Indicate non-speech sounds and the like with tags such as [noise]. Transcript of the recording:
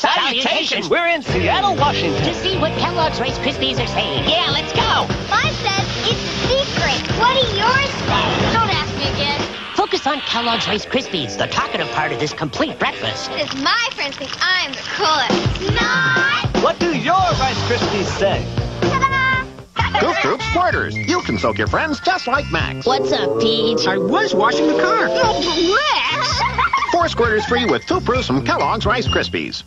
Salutations! We're in Seattle, Washington. To see what Kellogg's Rice Krispies are saying. Yeah, let's go. Mine says it's a secret. What do yours say? Don't ask me again. Focus on Kellogg's Rice Krispies, the talkative part of this complete breakfast. Because my friends think I'm the coolest. Not! What do your Rice Krispies say? Goof Troop Squirters. You can soak your friends just like Max. What's up, Peach? I was washing the car. Oh, Max! [laughs] Four squirters free with two proofs from Kellogg's Rice Krispies.